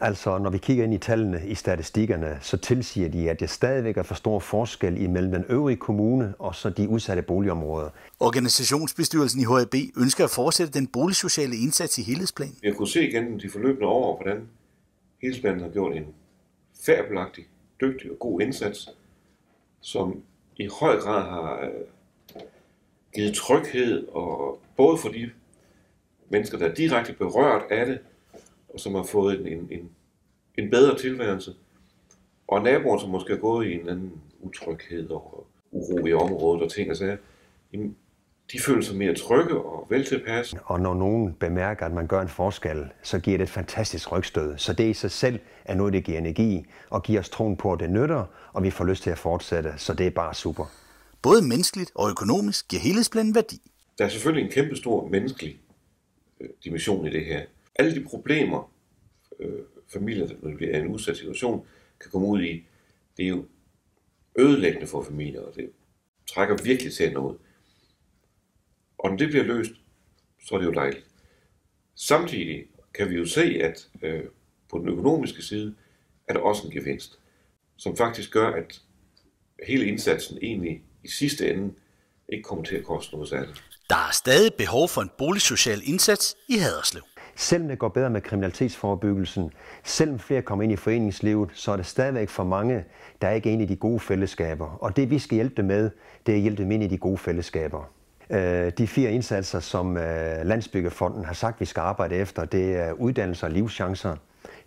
Altså, når vi kigger ind i tallene i statistikkerne, så tilsiger de, at det stadigvæk er for stor forskel imellem den øvrige kommune og så de udsatte boligområder. Organisationsbestyrelsen i HAB ønsker at fortsætte den boligsociale indsats i helhedsplanen. Vi har kunnet se gennem de forløbende år, hvordan helhedsplanen har gjort en fabelagtig, dygtig og god indsats, som i høj grad har øh, givet tryghed, og både for de mennesker, der er direkte berørt af det, og som har fået en, en, en, en bedre tilværelse, og naboer, som måske er gået i en anden utryghed og uro i området og ting og sager, de føler sig mere trygge og veltilpasse. Og når nogen bemærker, at man gør en forskel, så giver det et fantastisk rygstød. Så det i sig selv er noget, der giver energi og giver os troen på, at det nytter, og vi får lyst til at fortsætte. Så det er bare super. Både menneskeligt og økonomisk giver helhedsplanen værdi. Der er selvfølgelig en kæmpe stor menneskelig øh, dimension i det her. Alle de problemer, øh, familier, når det bliver i en udsat situation, kan komme ud i, det er jo ødelæggende for familier, og det trækker virkelig til noget. Og når det bliver løst, så er det jo dejligt. Samtidig kan vi jo se, at øh, på den økonomiske side er der også en gevinst, som faktisk gør, at hele indsatsen egentlig i sidste ende ikke kommer til at koste noget særligt. Der er stadig behov for en boligsocial indsats i Haderslev. Selvom det går bedre med kriminalitetsforebyggelsen, selvom flere kommer ind i foreningslivet, så er det stadigvæk for mange, der ikke er inde i de gode fællesskaber. Og det vi skal hjælpe dem med, det er at hjælpe dem ind i de gode fællesskaber. Øh, de fire indsatser, som øh, Landsbyggefonden har sagt, vi skal arbejde efter, det er uddannelse og livschancer,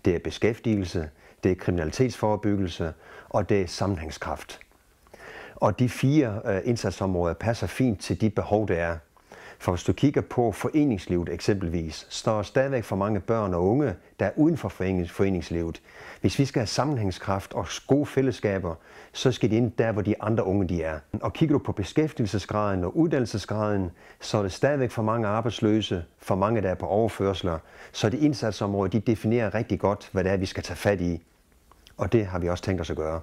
det er beskæftigelse, det er kriminalitetsforebyggelse, og det er sammenhængskraft. Og de fire øh, indsatsområder passer fint til de behov, der er. For hvis du kigger på foreningslivet eksempelvis, så er stadigvæk for mange børn og unge, der er uden for foreningslivet. Hvis vi skal have sammenhængskraft og gode fællesskaber, så skal de ind der, hvor de andre unge de er. Og kigger du på beskæftigelsesgraden og uddannelsesgraden, så er det stadigvæk for mange arbejdsløse, for mange, der er på overførsler. Så det indsatsområde, de definerer rigtig godt, hvad det er, vi skal tage fat i. Og det har vi også tænkt os at gøre.